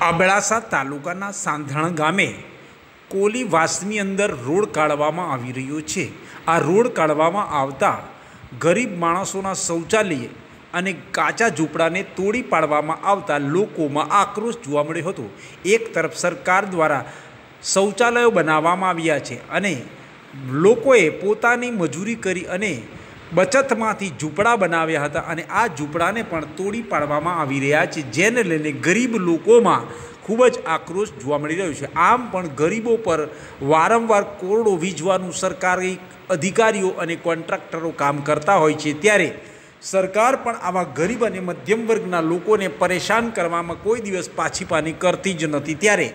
અબડાસા તાલુકાના સાંધણ ગામે કોલીવાસની અંદર રોડ કાઢવામાં આવી રહ્યો છે. આ રોડ કાઢવામાં આવતા ગરીબ માણસોના શૌચાલય અને કાચા ઝૂંપડાને તોડી પાડવામાં આવતા લોકોમાં આક્રોશ જોવા મળ્યો હતો. એક તરફ સરકાર દ્વારા શૌચાલયો બનાવવામાં આવ્યા છે અને લોકોએ પોતાની મજૂરી કરી અને બચતમાંથી ઝૂંપડા બનાવ્યા હતા અને આ ઝૂંપડાને પણ તોડી પાડવામાં આવી રહ્યા છે, જેને લઈને ગરીબ લોકોમાં ખૂબ જ આક્રોશ જોવા મળી રહ્યો છે. આમ પણ ગરીબો પર વારંવાર કોરડો વીજવાનું સરકારી અધિકારીઓ અને કોન્ટ્રાક્ટરો કામ કરતા હોય છે. ત્યારે સરકાર પણ આવા ગરીબ અને મધ્યમ વર્ગના લોકોને પરેશાન કરવામાં કોઈ દિવસ પાછીપાની કરતી જ નથી. ત્યારે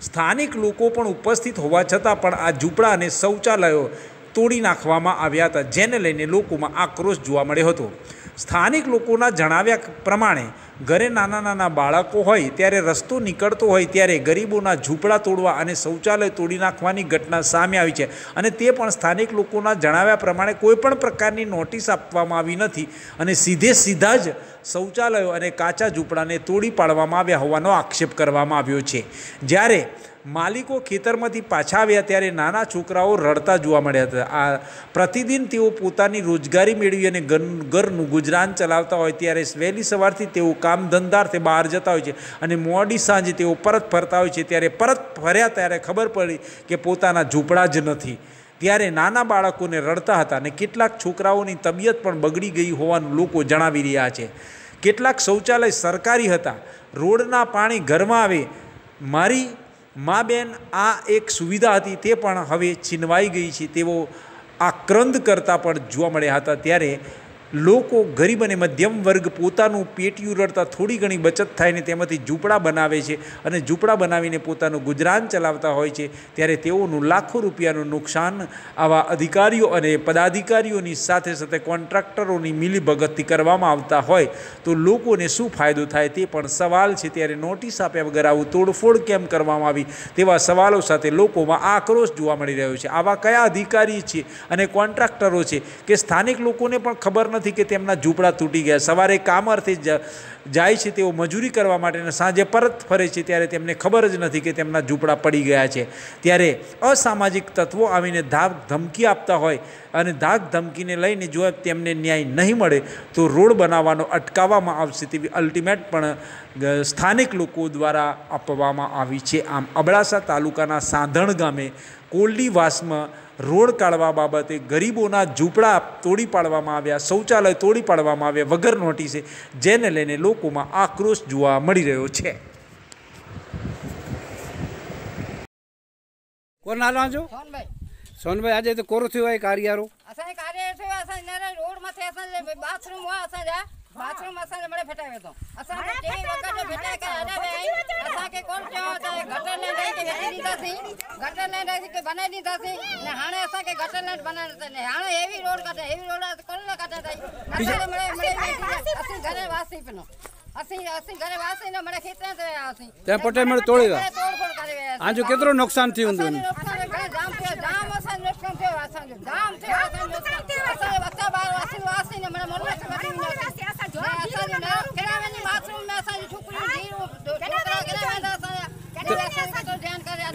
સ્થાનિક લોકો પણ ઉપસ્થિત હોવા છતાં પણ આ ઝૂંપડા અને શૌચાલયો તોડી નાખવામાં આવ્યા હતા, જેને લઈને લોકોમાં આક્રોશ જોવા મળ્યો હતો. સ્થાનિક લોકોના જણાવ્યા પ્રમાણે, ઘરે નાના નાના બાળકો હોય, ત્યારે રસ્તો નીકળતો હોય, ત્યારે ગરીબોના ઝૂંપડા તોડવા અને શૌચાલય તોડી નાખવાની ઘટના સામે આવી છે. અને તે પણ સ્થાનિક લોકોના જણાવ્યા પ્રમાણે કોઈપણ પ્રકારની નોટિસ આપવામાં આવી નથી અને સીધે સીધા જ શૌચાલયો અને કાચા ઝૂંપડાને તોડી પાડવામાં આવ્યા હોવાનો આક્ષેપ કરવામાં આવ્યો છે. જ્યારે માલિકો ખેતરમાંથી પાછા આવ્યા ત્યારે નાના છોકરાઓ રડતા જોવા મળ્યા હતા. આ પ્રતિદિન તેઓ પોતાની રોજગારી મેળવી અને ઘરનું ગુજરાન ચલાવતા હોય ત્યારે વહેલી સવારથી તેઓ કામ ધંધાર્થે બહાર જતા હોય છે અને મોડી સાંજે તેઓ પરત ફરતા હોય છે. ત્યારે પરત ફર્યા ત્યારે ખબર પડી કે પોતાના ઝૂંપડા જ નથી. ત્યારે નાના બાળકોને રડતા હતા અને કેટલાક છોકરાઓની તબિયત પણ બગડી ગઈ હોવાનું લોકો જણાવી રહ્યા છે. કેટલાક શૌચાલય સરકારી હતા. રોડના પાણી ઘરમાં આવે. મારી મા બેન, આ એક સુવિધા હતી, તે પણ હવે છીનવાઈ ગઈ છે તેઓ આક્રંદ કરતાં પણ જોવા મળ્યા હતા. ત્યારે લોકો ગરીબ અને મધ્યમ વર્ગ પોતાનું પેટીયું રડતા થોડી ઘણી બચત થાય ને તેમાંથી ઝૂંપડા બનાવે છે અને ઝૂંપડા બનાવીને પોતાનું ગુજરાન ચલાવતા હોય છે, ત્યારે તેઓનું લાખો રૂપિયાનું નુકસાન આવા અધિકારીઓ અને પદાધિકારીઓની સાથે સાથે કોન્ટ્રાક્ટરોની મિલીભગતથી કરવામાં આવતા હોય તો લોકોને શું ફાયદો થાય તે પણ સવાલ છે, ત્યારે નોટિસ આપ્યા વગર આવું તોડફોડ કેમ કરવામાં આવી? તેવા સવાલો સાથે લોકોમાં આક્રોશ જોવા મળી રહ્યો છે. આવા કયા અધિકારી છે અને કોન્ટ્રાક્ટરો છે કે સ્થાનિક લોકોને પણ ખબર નથી કે તેમના ઝૂંપડા તૂટી ગયા. સવારે કામ અર્થે જાય છે તેઓ મજૂરી કરવા માટે અને સાંજે પરત ફરે છે ત્યારે તેમને ખબર જ નથી કે તેમના ઝૂંપડા પડી ગયા છે. ત્યારે અસામાજિક તત્વો આવીને ધાક ધમકી આપતા હોય અને ધાક ધમકીને લઈને જો તેમને ન્યાય નહીં મળે તો રોડ બનાવવાનો અટકાવવામાં આવશે તેવી અલ્ટિમેટ પણ સ્થાનિક લોકો દ્વારા આપવામાં આવી છે. આમ અબડાસા તાલુકાના સાંધણ ગામે કોલ્ડીવાસમાં રોડ કાઢવા બાબતે ગરીબોના ઝૂંપડા તોડી પાડવામાં આવ્યા, શૌચાલય તોડી પાડવામાં આવ્યા વગર નોટિસે, જેને લઈને લોકોમાં આક્રોશ જોવા મળી રહ્યો છે. કોણ નાલા છો સોનભાઈ. આજે તો કોરો થયો હોય કારિયારો. અસાય કારિયારો થયો અસાય નરે રોડમાં થે બાથરૂમ હોય અસાય બાથરૂમ અસાય મને ફેટાવ્યો તો અસાય ટીવી વગર ફેટાય કે અરે કે કોણ કહેવા કે ગટર લાઈન રહી કે વેચી દીધા છે? ગટર લાઈન રહી કે બનાવી દીધા છે? ને હાણે અસા કે ગટર લાઈન બનાવે છે ને હાણે એવી રોડ કાઢે એવી રોડ કોણ કાઢે થાય ગટર મળે મળે અસી ઘરે વાસી પણ અસી અસી ઘરે વાસી ને મળે ખેતરે જયા અસી તે પટેલ મળે તોડી દા. આજુ કેટલું નુકસાન થયું હતું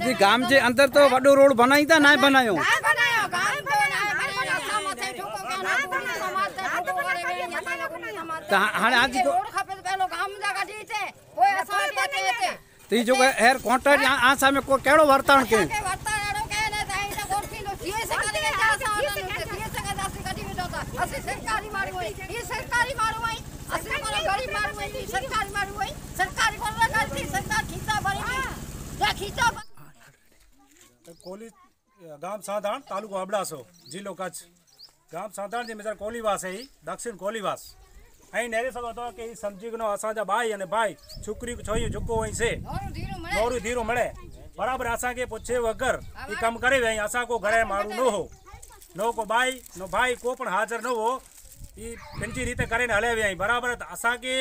જે ગામ જે અંદર તો વડો રોડ બનાવી તા ના બનાવ્યો તી જો હેર કોન્ટ્રાક્ટ આ સામે કો કેડો વર્તાણ કે? સરકારી મારું હોય. સરકારી મારું હોય. સરકારી મારું ગામ સાંધાણ તાલુકો અબડાસો જિલ્લો કચ્છ. ગામ સાંધાણ જે મિત્ર કોલીવાસ એ દક્ષિણ કોલીવાસ અહીં નેરી શકો તો કે સમજીગનો અસાંજા ભાઈ અને ભાઈ છોકરી છોયું છોકરો હોય છે. થોડું ધીરું મળે. બરાબર આશા કે પૂછે વગર એ કામ કરે અહીં આશા કો ઘરે મારું ન હો નો કો ભાઈ નો ભાઈ કો પણ હાજર ન હો એ પેન્ટી રીતે કરીને હલે અહીં. બરાબર આશા કે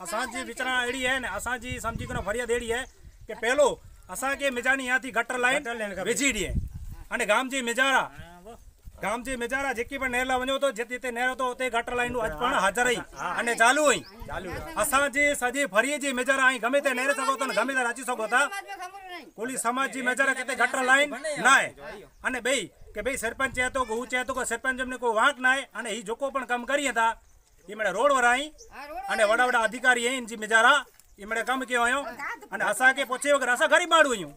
અસાંજી વિચારણા એડી હે ને અસાંજી સમજીગનો ફરિયાદ એડી હે કે પહેલો અસાં કે મિજાની અહીંયાથી ગટર લાઈન વીજી દઈએ અને ગામજી મેજારા. ગામજી મેજારા જેકી પણ નેરલા વञो તો જેતી તે નેરો તો તે ગટર લાઈનનું આજ પણ હાજર હઈ અને ચાલુ હઈ અસા જે સજે ફરીએ જે મેજારા અહીં ગમે તે નેરે શકો તો ગમે તે રાચી શકો તા કોલી સમાજ જી મેજારા કેતે ગટર લાઈન નાય. અને બેય કે ભાઈ સરપંચ હતો કે હું ચહેતો કે સરપંચ અમને કોઈ વાંક નાય. અને એ જોકો પણ કામ કરીએ હતા એમણે રોડ વરાઈ. અને વડા વડા અધિકારી એનજી મેજારા એમણે કામ કહેવાયો. અને અસા કે પોચે વગર અસા ગરીબ માડું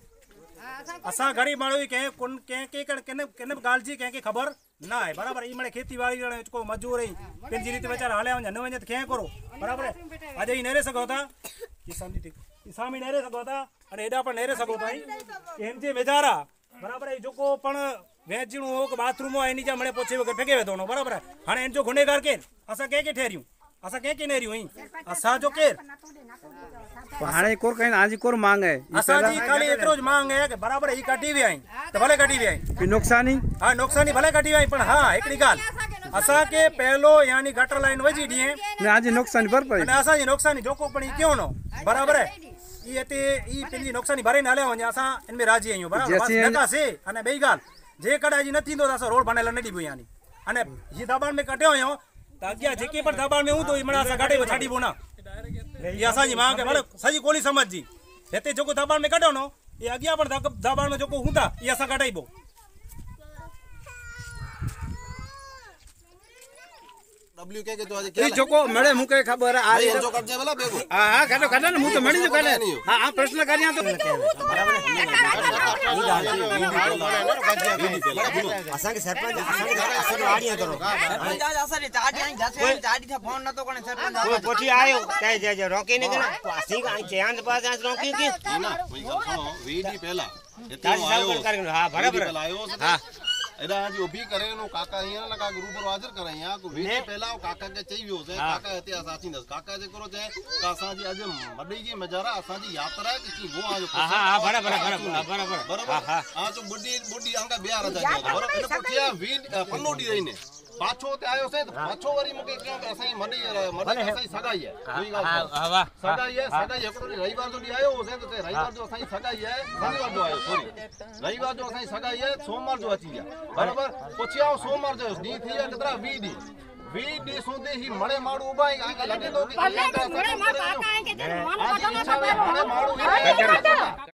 असां ग़रीब माण्हू खे कोन कंहिंखे कंहिं कंहिं बि ॻाल्हि जी कंहिंखे ख़बर न आहे बराबरि ई माणे खेती वारी को मजूर ई पंहिंजी रीति वीचारा हलिया वञनि न वञे त कीअं करो बराबरि अॼु ई नेरे सघो था किसान जी किसान बि नेरे सघो था अने हेॾा पण नेरे सघो था हिन जे वेझारा बराबरि जेको पण वेचिणो हो बाथरूम आहे हिन जा मणे पोचे वग़ैरह फेंके वेंदो बराबरि हाणे हिन जो गुनेगार केरु असां कंहिंखे ठहिरियूं असा के केनेरी हुई असा जो केर पहाड़े कोर कहीं आज कोर मांग है असा जी खाली इतरो ज मांग है के बराबर ही कटी भी आई तो भले काटी भी आई कि नुकसानी हां नुकसानी भले काटी आई पण हां एकड़ी गाल असा के पहलो यानी गटर लाइन वजी दिए ने आज नुकसान भर पड़ी असा जी नुकसानी जोको पड़ी क्यों नो बराबर है ई अते ई पंजी नुकसानी भरे ना ले हो असा इनमें राजी आयो बराबर बस नका से अने बेई गाल जे कडाजी न थींदो तो असा रोड बनेला न दीबो यानी अने ही दबान में कटियो हो त अॻियां जेके पण दॿाण में हूंदो ई मिड़ा असां कढे छॾीबो न इहा असांजी मांग आहे भले सॼी कोली समाज जी हिते जेको दॿाण में कढियो न इहे अॻियां पण दॿ- दॿाण में जेको हूंदा इहे असां कढाइबो ડબલ્યુ કે કે તો આજે એ ક્યાં ચોકો મળે હું કઈ ખબર આ ભાઈ રીતે એમ જો કરજે ભલા ભેગું હા હા કાઢો કાઢો ને હું તો મળી જુ કાઢે હા હા પ્રશ્ન કર્યા તો असांखे सरपंच असांखे असांखे आड़िया करो सरपंच आज असांखे चाडी आई जसे चाडी था फोन न तो कोने सरपंच कोई पोठी आयो ते जे जे रोके ने कना पासी का चांद पास आज रोके के ना वीडी पहला इतना आयो हां बराबर आयो हां આજે ઊભી કરે નો કાકા અહીંયા ના કાકા રૂબરૂ હાજર કરે અહીંયા. કો વી દી પહેલા કાકા કે ચઈ વ્યો છે? કાકા હતે સાચી નસ. કાકા જે કરો છે કાસાજી આજે મડઈ જે મજારા અસાજી યાત્રા કે કી વો આજો હા હા બરાબર બરાબર બરાબર બરાબર. હા હા. આ તો બુડી બુડી આંગા બે રજા ગયો બરાબર? એને વીન પન્નોડી રહીને. પાછો તે આયો છે તો પાછો વરી મુકે કે અસાઈ મડી મડી અસાઈ સગાઈ હે. હા હા વાહ સગાઈ હે. સગાઈ એકડો ની રવિવાર જો દી આયો છે તો તે રવિવાર જો અસાઈ સગાઈ હે શનિવાર જો આયો સોરી રવિવાર જો અસાઈ સગાઈ હે સોમવાર જો અચી ગયા. બરાબર? પછી આવ સોમવાર જો દી થઈ ગયા કતરા 20 દી. વી દી સુધી હી મળે માડું ઊભા આ લાગે તો કે અહીંયા કાકા કે મળે માડું